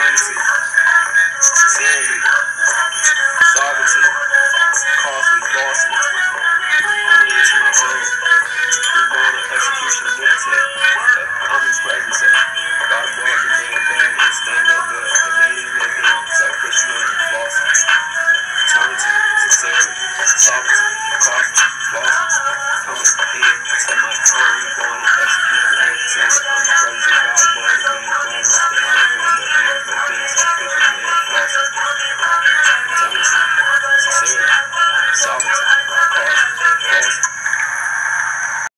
eternity, sincerity,